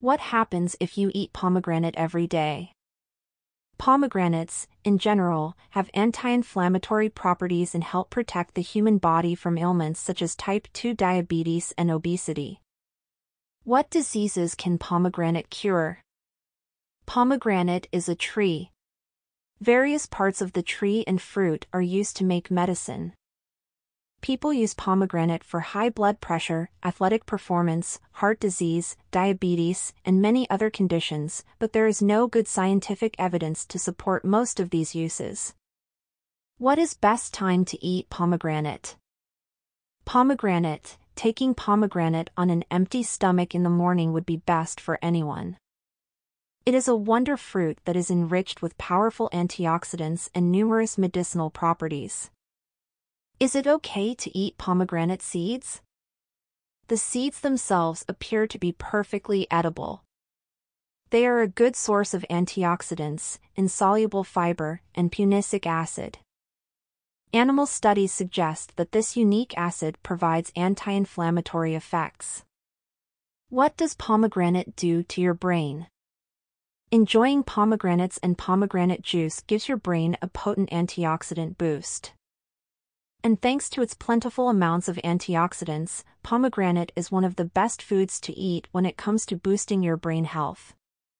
What happens if you eat pomegranate every day? Pomegranates, in general, have anti-inflammatory properties and help protect the human body from ailments such as type 2 diabetes and obesity. What diseases can pomegranate cure? Pomegranate is a tree. Various parts of the tree and fruit are used to make medicine. People use pomegranate for high blood pressure, athletic performance, heart disease, diabetes, and many other conditions, but there is no good scientific evidence to support most of these uses. What is best time to eat pomegranate? Pomegranate, taking pomegranate on an empty stomach in the morning would be best for anyone. It is a wonder fruit that is enriched with powerful antioxidants and numerous medicinal properties. Is it okay to eat pomegranate seeds? The seeds themselves appear to be perfectly edible. They are a good source of antioxidants, insoluble fiber, and punicic acid. Animal studies suggest that this unique acid provides anti-inflammatory effects. What does pomegranate do to your brain? Enjoying pomegranates and pomegranate juice gives your brain a potent antioxidant boost. And thanks to its plentiful amounts of antioxidants, pomegranate is one of the best foods to eat when it comes to boosting your brain health.